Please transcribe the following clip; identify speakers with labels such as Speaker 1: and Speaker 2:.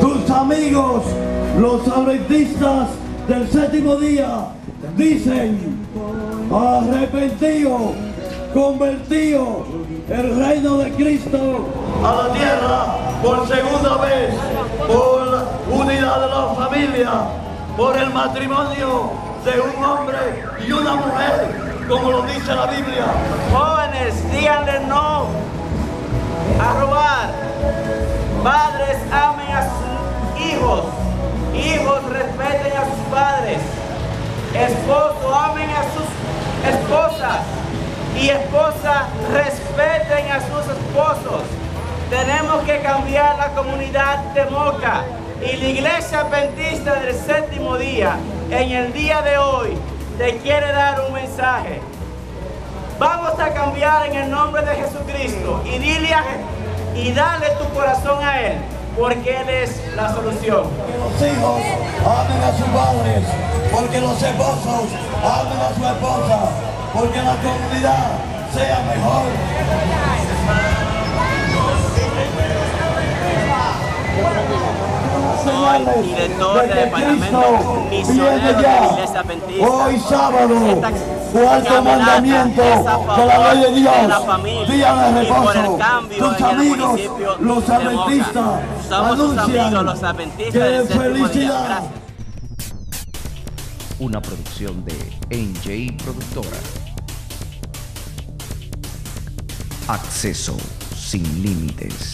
Speaker 1: Tus amigos, los adventistas del séptimo día, dicen, arrepentido, convertido, el reino de Cristo a la tierra por segunda vez, por la unidad de la familia, por el matrimonio de un hombre y una mujer, como lo dice la Biblia.
Speaker 2: Jóvenes, díganle no a robar. Padres, sus padres. Esposos, amen a sus esposas. Y esposas, respeten a sus esposos. Tenemos que cambiar la comunidad de Moca. Y la iglesia adventista del séptimo día, en el día de hoy, te quiere dar un mensaje. Vamos a cambiar en el nombre de Jesucristo y dile a, y dale tu corazón a Él, porque Él es la solución.
Speaker 1: Que los hijos amen a sus padres, porque los esposos amen a su esposa, porque la comunidad sea mejor.
Speaker 2: Soy director del Departamento Misionero de la Iglesia Adventista.
Speaker 1: Hoy sábado,
Speaker 2: Esta
Speaker 1: cuarto mandamiento de la ley de Dios,
Speaker 2: de la familia
Speaker 1: día de
Speaker 2: y por el
Speaker 1: reposo.
Speaker 2: cambio
Speaker 1: Tus amigos, los adventistas, anuncian
Speaker 2: amigos, los adventistas
Speaker 1: que felicidad.
Speaker 3: Una producción de NJ Productora. Acceso sin límites.